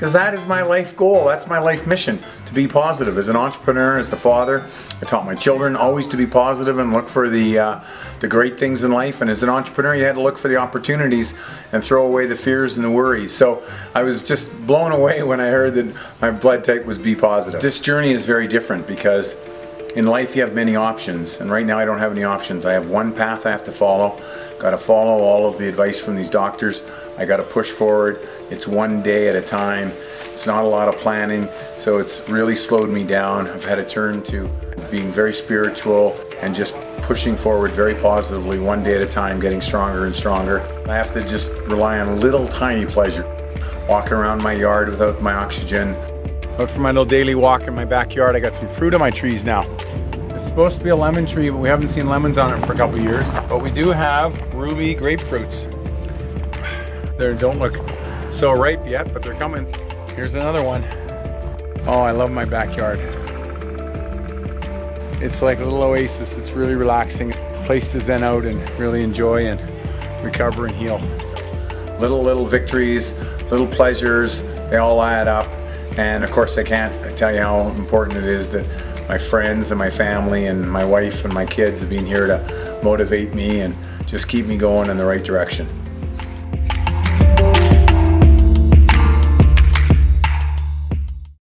because that is my life goal. That's my life mission to be positive. As an entrepreneur, as the father, I taught my children always to be positive and look for the uh, the great things in life. And as an entrepreneur, you had to look for the opportunities and throw away the fears and the worries. So I was just blown away when I heard that my blood type was B positive. This journey is very different because in life you have many options and right now I don't have any options. I have one path I have to follow. Got to follow all of the advice from these doctors. I got to push forward. It's one day at a time. It's not a lot of planning, so it's really slowed me down. I've had to turn to being very spiritual and just pushing forward very positively one day at a time, getting stronger and stronger. I have to just rely on little tiny pleasure. Walking around my yard without my oxygen. Out for my little daily walk in my backyard. I got some fruit on my trees now. It's supposed to be a lemon tree, but we haven't seen lemons on it for a couple years. But we do have ruby grapefruits. They don't look so ripe yet, but they're coming. Here's another one. Oh, I love my backyard. It's like a little oasis. It's really relaxing. Place to zen out and really enjoy and recover and heal. Little, little victories, little pleasures, they all add up. And of course, I can't tell you how important it is that my friends and my family and my wife and my kids have been here to motivate me and just keep me going in the right direction.